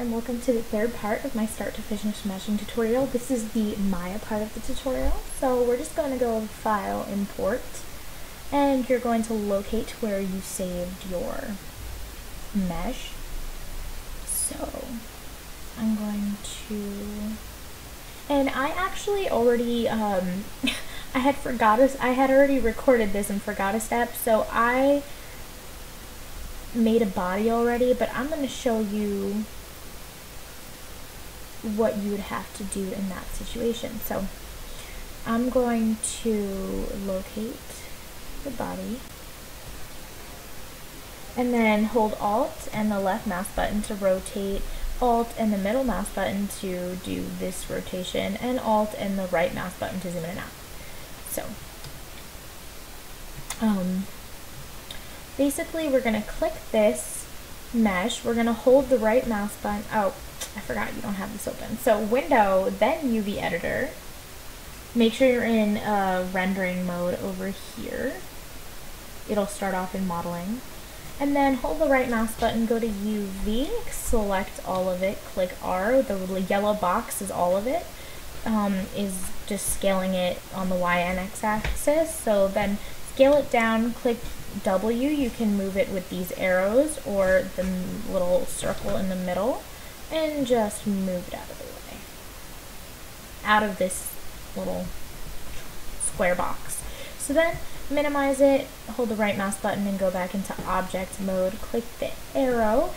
and welcome to the third part of my start to finish meshing tutorial. This is the Maya part of the tutorial. So we're just going to go File, Import, and you're going to locate where you saved your mesh. So I'm going to, and I actually already, um, I had forgot, a, I had already recorded this and forgot a step, so I made a body already, but I'm going to show you what you would have to do in that situation. So I'm going to locate the body and then hold Alt and the left mouse button to rotate, Alt and the middle mouse button to do this rotation, and Alt and the right mouse button to zoom in and out. So, um, basically we're going to click this mesh, we're going to hold the right mouse button, oh, I forgot you don't have this open. So window, then UV editor, make sure you're in uh, rendering mode over here. It'll start off in modeling. And then hold the right mouse button, go to UV, select all of it, click R, the yellow box is all of it, um, is just scaling it on the Y and X axis. So then scale it down, click W, you can move it with these arrows or the little circle in the middle and just move it out of the way. Out of this little square box. So then minimize it, hold the right mouse button and go back into object mode, click the arrow,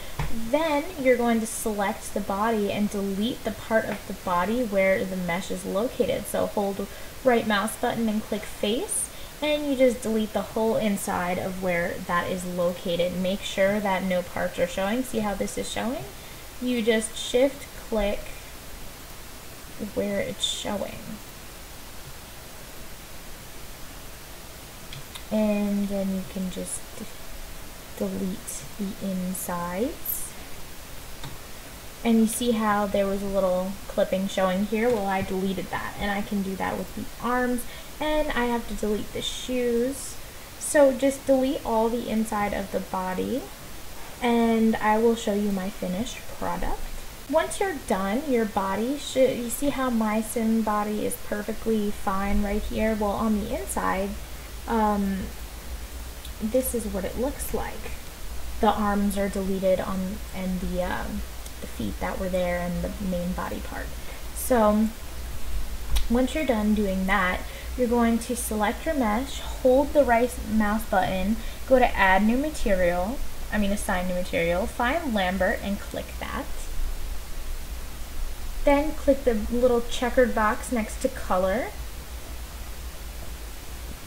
then you're going to select the body and delete the part of the body where the mesh is located. So hold right mouse button and click face and you just delete the whole inside of where that is located. Make sure that no parts are showing. See how this is showing? You just shift click where it's showing. And then you can just delete the insides. And you see how there was a little clipping showing here? Well, I deleted that. And I can do that with the arms and I have to delete the shoes. So just delete all the inside of the body and I will show you my finished product. Once you're done, your body should, you see how my sim body is perfectly fine right here? Well, on the inside, um, this is what it looks like. The arms are deleted on, and the, um, the feet that were there and the main body part. So, once you're done doing that, you're going to select your mesh, hold the right mouse button, go to add new material, I mean assign new material, find Lambert and click that. Then click the little checkered box next to color.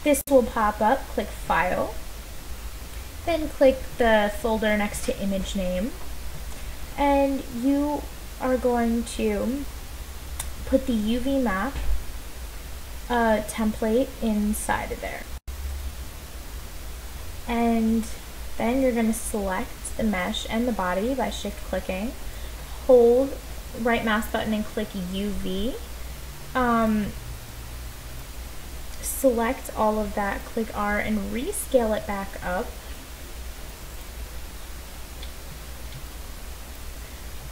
This will pop up, click file. Then click the folder next to image name. And you are going to put the UV map a template inside of there. And then you're going to select the mesh and the body by shift clicking. Hold right mouse button and click UV. Um, select all of that, click R and rescale it back up.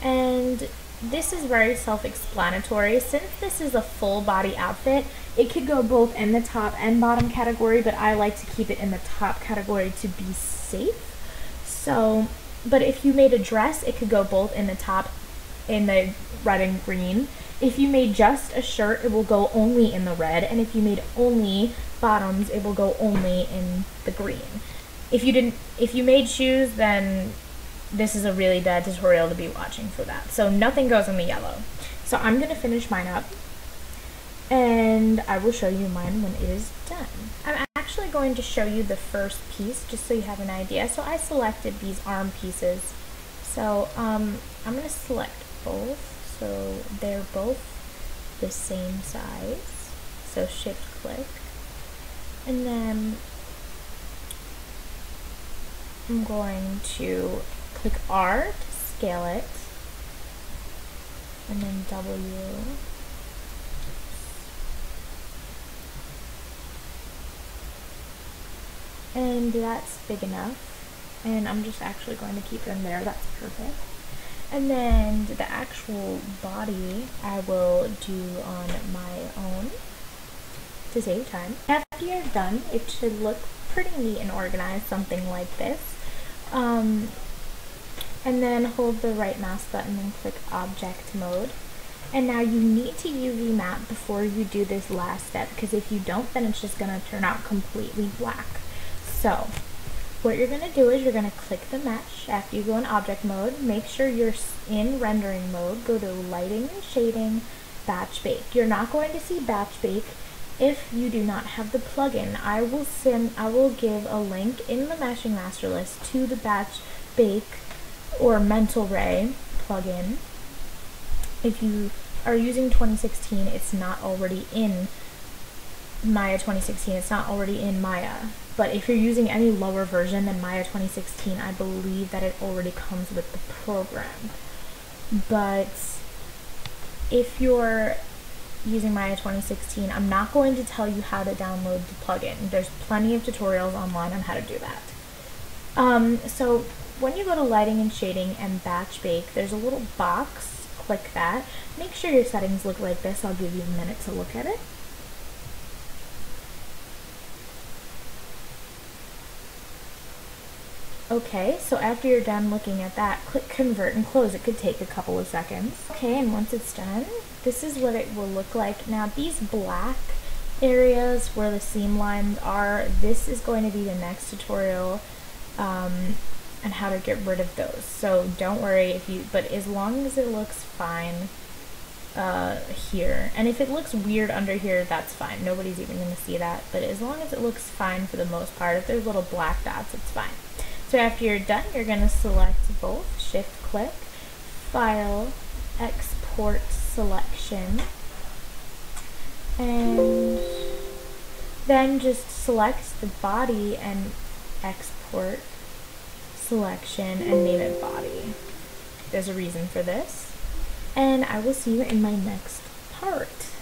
And this is very self-explanatory. Since this is a full body outfit, it could go both in the top and bottom category, but I like to keep it in the top category to be safe. So, but if you made a dress, it could go both in the top in the red and green. If you made just a shirt, it will go only in the red, and if you made only bottoms, it will go only in the green. If you didn't, if you made shoes, then this is a really bad tutorial to be watching for that. So nothing goes in the yellow. So I'm going to finish mine up and I will show you mine when it is done. I'm actually going to show you the first piece just so you have an idea. So I selected these arm pieces. So um, I'm going to select both so they're both the same size. So shift click and then I'm going to click R to scale it, and then W. And that's big enough. And I'm just actually going to keep them there. That's perfect. And then the actual body I will do on my own to save time. After you're done, it should look pretty neat and organized, something like this. Um, and then hold the right mouse button and click object mode. And now you need to UV map before you do this last step because if you don't then it's just going to turn out completely black. So what you're going to do is you're going to click the mesh after you go in object mode, make sure you're in rendering mode, go to lighting and shading, batch bake. You're not going to see batch bake if you do not have the plugin. I will send I will give a link in the meshing master list to the batch bake or mental ray plugin. If you are using 2016, it's not already in Maya 2016. It's not already in Maya. But if you're using any lower version than Maya 2016, I believe that it already comes with the program. But if you're using Maya 2016, I'm not going to tell you how to download the plugin. There's plenty of tutorials online on how to do that. Um, so when you go to lighting and shading and batch bake, there's a little box. Click that. Make sure your settings look like this. I'll give you a minute to look at it. Okay, so after you're done looking at that, click convert and close. It could take a couple of seconds. Okay, and once it's done, this is what it will look like. Now these black areas where the seam lines are, this is going to be the next tutorial um, and how to get rid of those. So don't worry if you, but as long as it looks fine uh, here, and if it looks weird under here, that's fine. Nobody's even going to see that, but as long as it looks fine for the most part, if there's little black dots, it's fine. So after you're done, you're going to select both, shift click, file, export selection, and then just select the body and export selection and name it body. There's a reason for this. And I will see you in my next part.